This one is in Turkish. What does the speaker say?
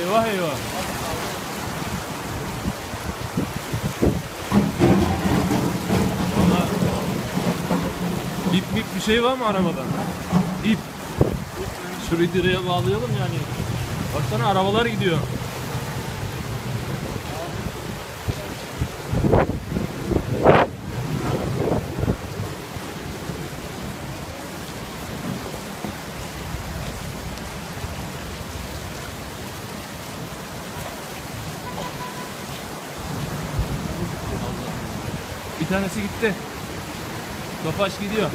Eyvah eyvah. Vallahi ip mip bir şey var mı arabada? İp. Şurayı direğe bağlayalım yani. Baksana arabalar gidiyor. Bir tanesi gitti. Tofaş gidiyor.